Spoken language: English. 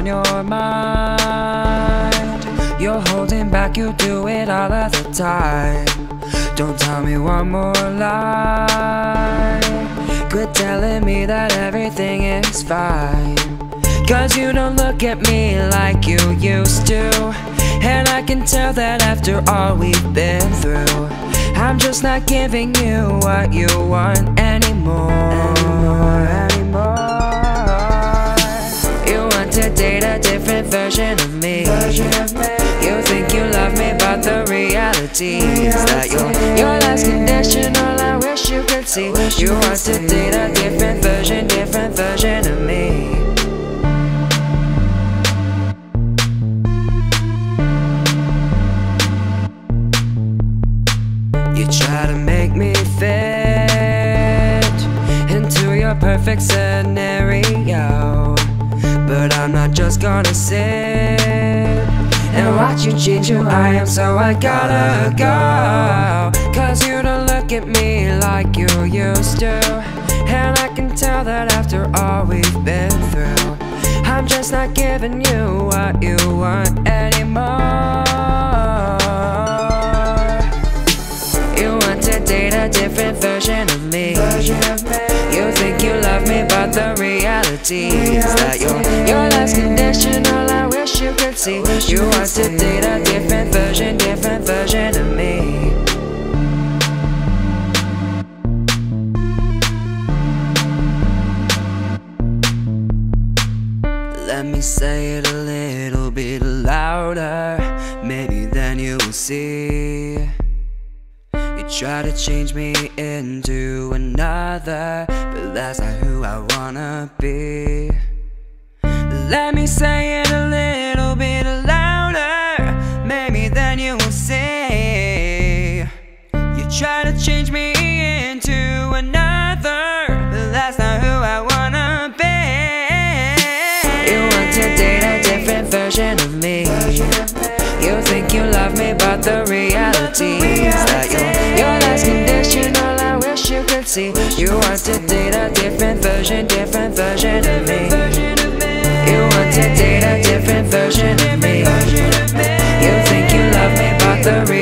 on your mind. You're holding back, you do it all of the time. Don't tell me one more lie. Quit telling me that everything is fine. Cause you don't look at me like you used to. And I can tell that after all we've been through, I'm just not giving you what you want anymore. Version of me. You think you love me, but the reality is that you're your last condition. All I wish you could see. You want to date a different version, different version of me. You try to make me fit into your perfect scenario. Just gonna sit and watch you change who I am, so I gotta go. Cause you don't look at me like you used to. And I can tell that after all we've been through, I'm just not giving you what you want anymore. You want to date a different version of me. You think you love me, but the is that your last condition. All I wish you could see. You want to date a different version, different version of me. Let me say it a little bit louder. Maybe then you will see. You try to change me into another, that's not who I wanna be. Let me say it a little bit louder. Maybe then you will see. You try to change me into another, but that's not who I wanna be. You want to date a different version of me. You think you love me, but the reality version, different version of me. You want to date a different version of me. You think you love me, but the reality